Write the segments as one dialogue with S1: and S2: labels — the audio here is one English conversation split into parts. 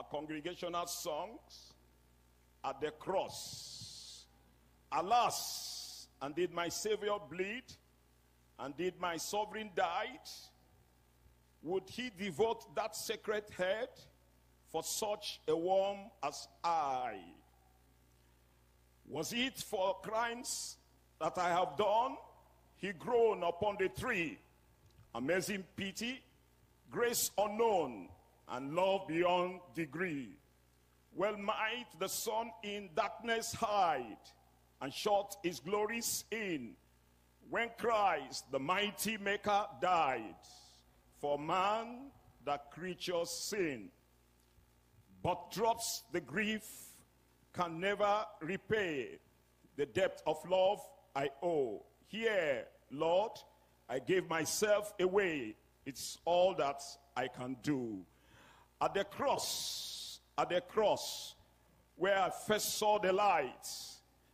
S1: our congregational songs at the cross. Alas, and did my Savior bleed? And did my sovereign died? Would he devote that sacred head for such a worm as I? Was it for crimes that I have done? He groaned upon the tree. Amazing pity, grace unknown, and love beyond degree. Well might the sun in darkness hide and shut his glories in when Christ, the mighty maker, died for man that creatures sin. But drops the grief can never repay the depth of love I owe. Here, Lord, I gave myself away. It's all that I can do. At the cross, at the cross, where I first saw the light,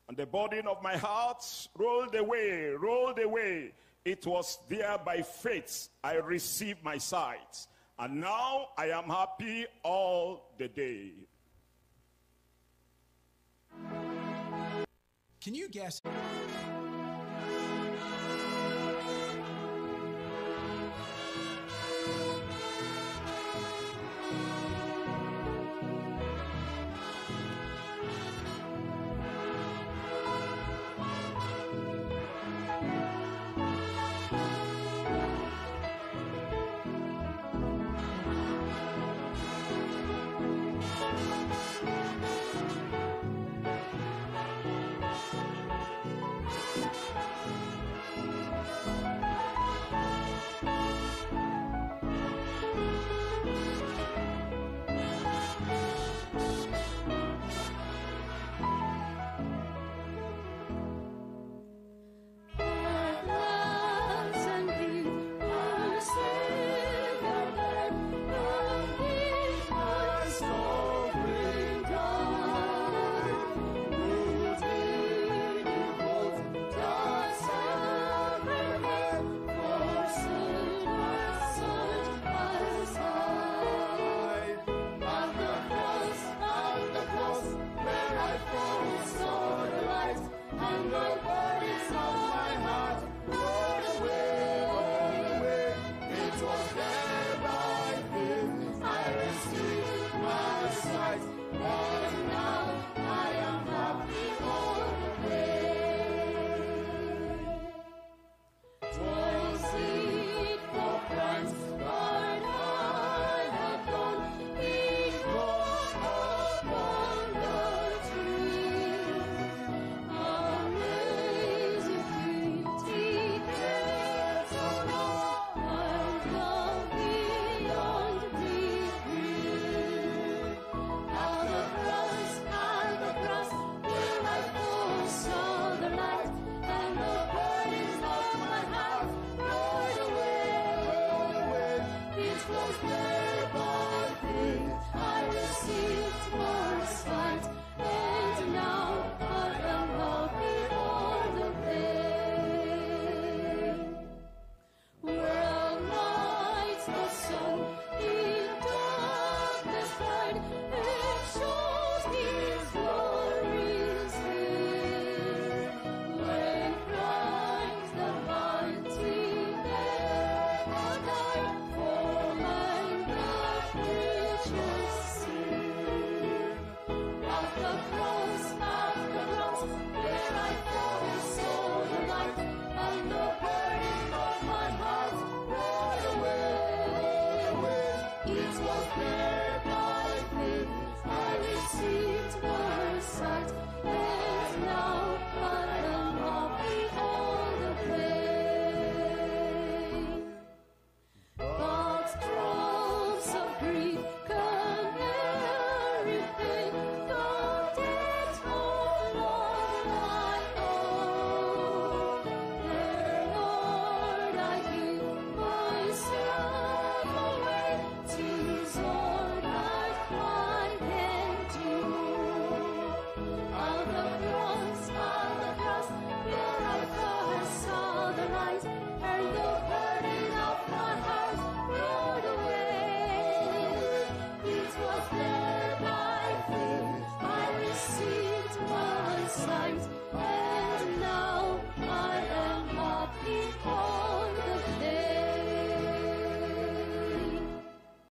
S1: and the burden of my heart rolled away, rolled away. It was there by faith I received my sight. And now I am happy all the day.
S2: Can you guess? and my word is all. Endless day by day. Signs